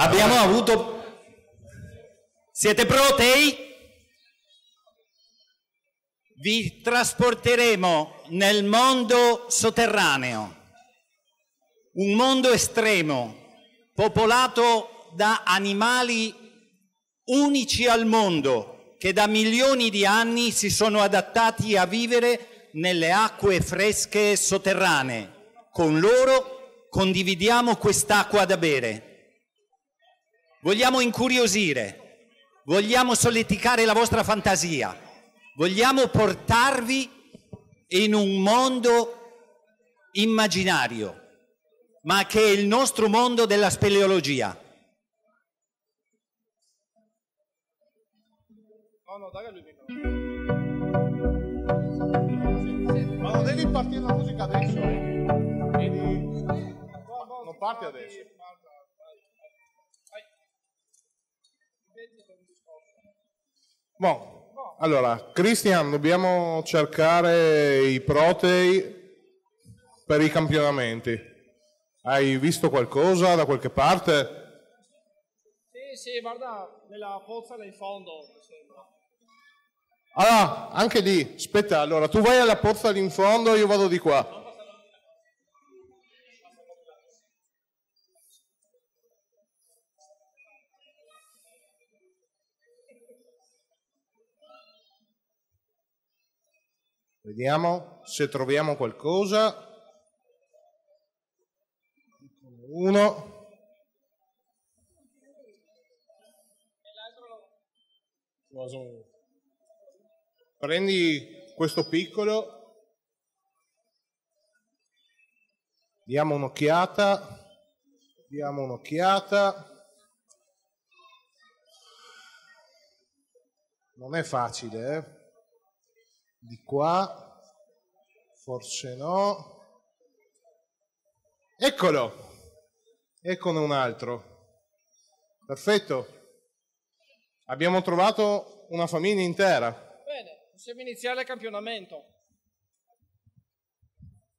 Abbiamo avuto... Siete pronti? Vi trasporteremo nel mondo sotterraneo, un mondo estremo, popolato da animali unici al mondo, che da milioni di anni si sono adattati a vivere nelle acque fresche sotterranee. Con loro condividiamo quest'acqua da bere. Vogliamo incuriosire, vogliamo solleticare la vostra fantasia, vogliamo portarvi in un mondo immaginario, ma che è il nostro mondo della speleologia. No, no, dai lui Ma non devi partire la musica adesso, eh. Devi... Non parte adesso. Bon, allora, Christian, dobbiamo cercare i protei per i campionamenti. Hai visto qualcosa da qualche parte? Sì, sì, guarda, nella pozza in fondo, mi sembra. Ah, anche lì. Aspetta, allora, tu vai alla pozza lì in fondo, io vado di qua. Vediamo se troviamo qualcosa. Uno. Prendi questo piccolo. Diamo un'occhiata. Diamo un'occhiata. Non è facile, eh? Di qua, forse no. Eccolo, eccone un altro. Perfetto. Abbiamo trovato una famiglia intera. Bene, possiamo iniziare il campionamento.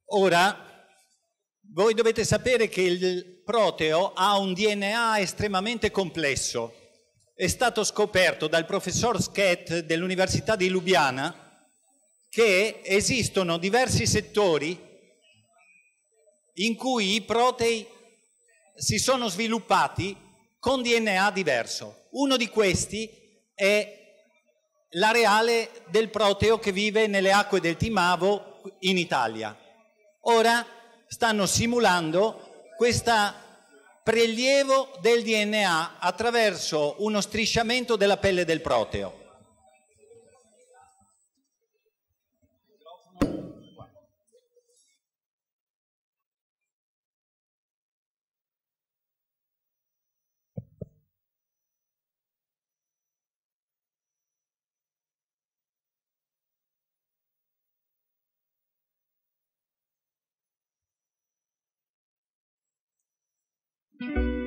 Ora, voi dovete sapere che il proteo ha un DNA estremamente complesso. È stato scoperto dal professor Skett dell'Università di Lubiana che esistono diversi settori in cui i protei si sono sviluppati con DNA diverso. Uno di questi è l'areale del proteo che vive nelle acque del Timavo in Italia. Ora stanno simulando questo prelievo del DNA attraverso uno strisciamento della pelle del proteo. Thank you.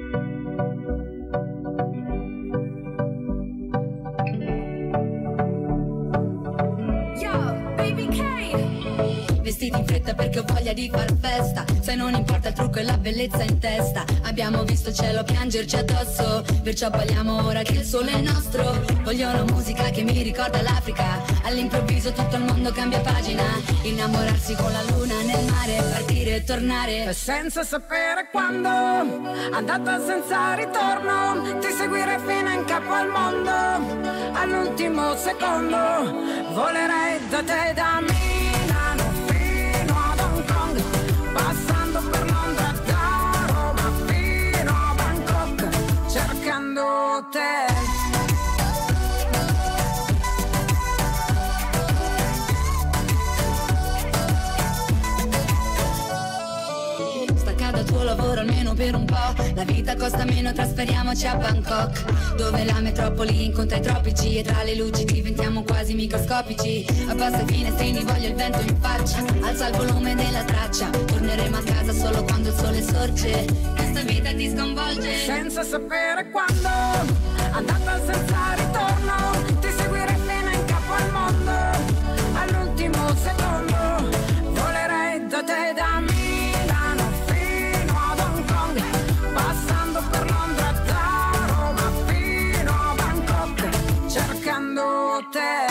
Vestiti in fretta perché ho voglia di far festa. Se non importa il trucco e la bellezza in testa. Abbiamo visto il cielo piangerci addosso Perciò balliamo ora che il sole è nostro. Voglio una musica che mi ricorda l'Africa. All'improvviso tutto il mondo cambia pagina. Innamorarsi con la luna nel mare Partire e tornare. E senza sapere quando Andata senza ritorno Ti seguire fino in capo al mondo. All'ultimo secondo Volerei da te da Milano per un po' La vita costa meno, trasferiamoci a Bangkok. Dove la metropoli incontra i tropici E tra le luci diventiamo quasi microscopici. Abbassa i finestrini, voglio il vento in faccia. Alza il volume della traccia. Torneremo a casa solo quando il sole sorge. Questa vita ti sconvolge. Senza sapere quando Andata senza te.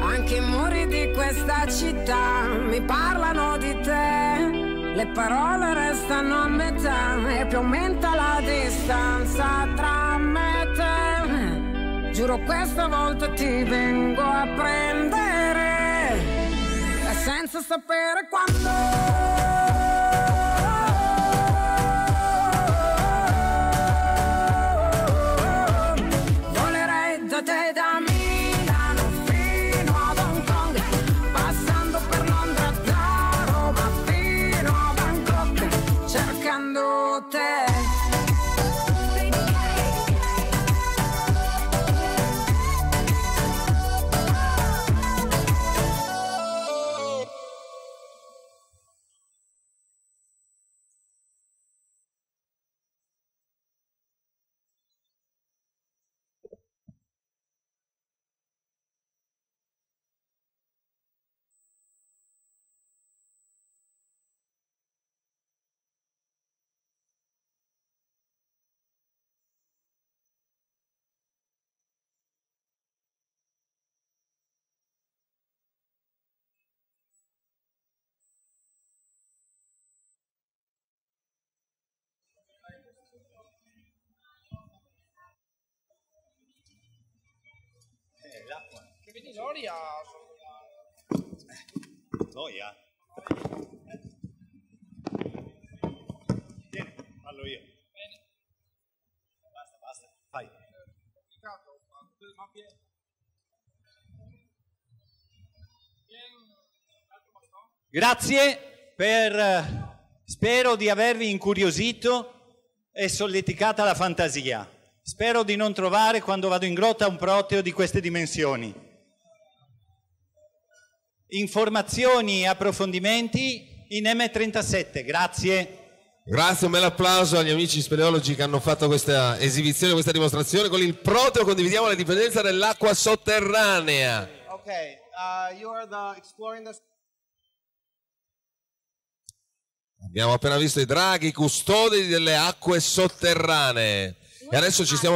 Anche i muri di questa città mi parlano di te. Le parole restano a metà e più aumenta la distanza tra me e te. Giuro questa volta ti vengo a prendere senza sapere quando Loria? Noia. Tieni, fallo io. Basta, basta. Fai. Complicato, ma bastone. Grazie per... Spero di avervi incuriosito e solleticata la fantasia. Spero di non trovare quando vado in grotta un proteo di queste dimensioni. Informazioni e approfondimenti in M37. Grazie. Grazie, un bel applauso agli amici speleologi che hanno fatto questa esibizione, questa dimostrazione. Con il proteo condividiamo la dipendenza dell'acqua sotterranea. Okay, uh, you are the exploring the Abbiamo appena visto i draghi custodi delle acque sotterranee. E adesso ci stiamo